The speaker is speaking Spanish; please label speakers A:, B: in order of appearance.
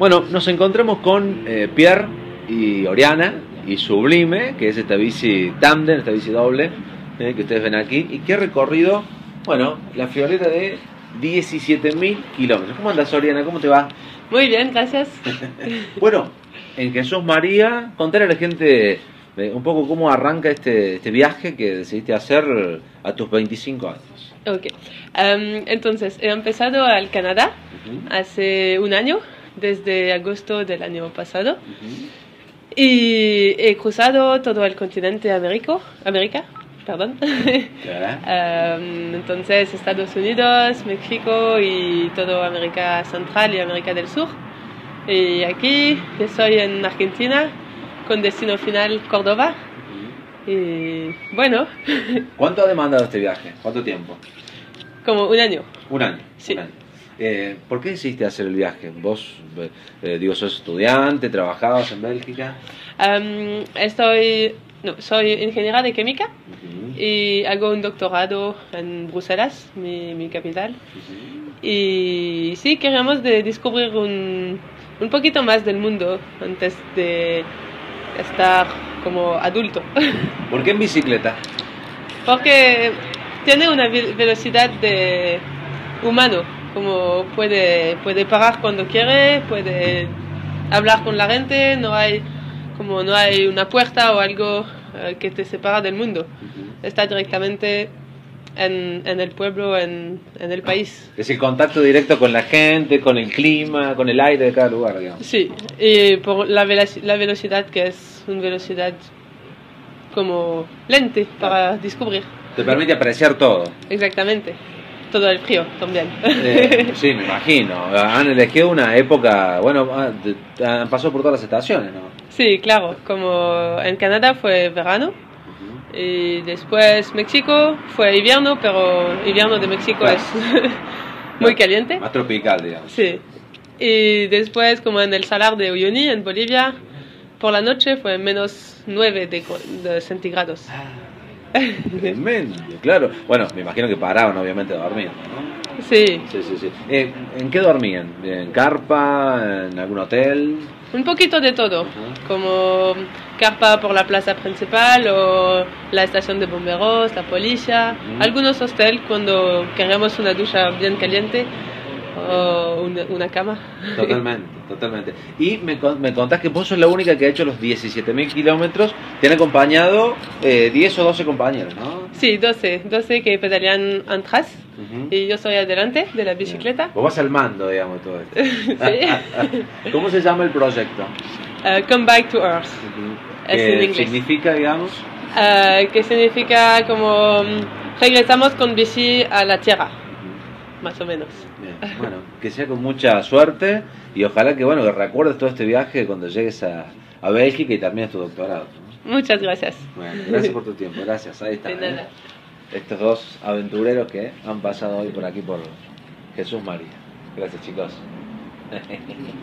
A: Bueno, nos encontramos con eh, Pierre y Oriana y Sublime, que es esta bici tandem, esta bici doble eh, que ustedes ven aquí, y que ha recorrido, bueno, la friolera de 17.000 kilómetros. ¿Cómo andas, Oriana? ¿Cómo te va?
B: Muy bien, gracias.
A: Bueno, en Jesús María, contar a la gente eh, un poco cómo arranca este, este viaje que decidiste hacer a tus 25 años.
B: Ok. Em, entonces, he empezado al Canadá hace un año, desde agosto del año pasado,
A: ujú.
B: y he cruzado todo el continente américo, América. Perdón. Em, entonces, Estados Unidos, México y toda América Central y América del Sur. Y aquí estoy en Argentina, con destino final Córdoba. Y bueno,
A: ¿Cuánto ha demandado este viaje? ¿Cuánto tiempo?
B: como un año.
A: Un año.
B: Sí.
A: un año. Eh, ¿Por qué decidiste hacer el viaje? Vos, eh, digo, sos estudiante, trabajabas en Bélgica.
B: Em, estoy, no, soy ingeniera de química y hago un doctorado en Bruselas, mi, mi capital. Y sí, queremos de descubrir un, un poquito más del mundo antes de estar como adulto.
A: ¿Por qué en bicicleta?
B: Porque tiene una ve- velocidad de humano, como puede, puede parar cuando quiere, puede hablar con la gente, no hay, como no hay una puerta o algo eh, que te separa del mundo. Está directamente en, en el pueblo, en, en el país.
A: Es decir, contacto directo con la gente, con el clima, con el aire de cada lugar, digamos.
B: Sí, y por la, velaci- la velocidad que es una velocidad como lente para descubrir.
A: Te permite apreciar todo.
B: Exactamente. Todo el frío también.
A: Eh, sí, me imagino. Han elegido una época, bueno, ah, han pasado por todas las estaciones, ¿no?
B: sí, claro. Como en Canadá fue verano y después México fue invierno, pero invierno de México
A: Claro.
B: es muy caliente.
A: Más tropical, digamos.
B: Sí. Y después, como en el Salar de Uyuni, en Bolivia, por la noche fue menos 9 de, de centígrados.
A: Tremendo, claro. Bueno, me imagino que paraban, obviamente, a dormir, ¿no?
B: Sí,
A: Sí, sí, sí. Eh, ¿En qué dormían? ¿En carpa? ¿En algún hotel?
B: un poquito de todo, como carpa por la plaza principal o la estación de bomberos, la policía, algunos hostels cuando queremos una ducha bien caliente o una, una cama.
A: Totalmente, totalmente. Y me, me contás que vos sos la única que ha hecho los 17.000 kilómetros. Te han acompañado eh, 10 o 12 compañeros, ¿no?
B: Sí, 12, 12 que pedalean atrás y yo soy adelante de la bicicleta.
A: Vos vas al mando, digamos, todo esto.
B: Sí.
A: ¿Cómo se llama el proyecto?
B: Uh, come back to Earth, Es
A: ¿Qué
B: en inglés.
A: significa, digamos?
B: Uh, que significa como mm, regresamos con bici a la tierra, más o menos.
A: Bien, Bueno, que sea con mucha suerte y ojalá que, bueno, que recuerdes todo este viaje cuando llegues a, a Bélgica y termines tu doctorado. ¿no?
B: Muchas gracias.
A: Bueno, gracias por tu tiempo, gracias. Ahí está. ¿eh? Estos dos aventureros que han pasado hoy por aquí por Jesús María. Gracias, chicos.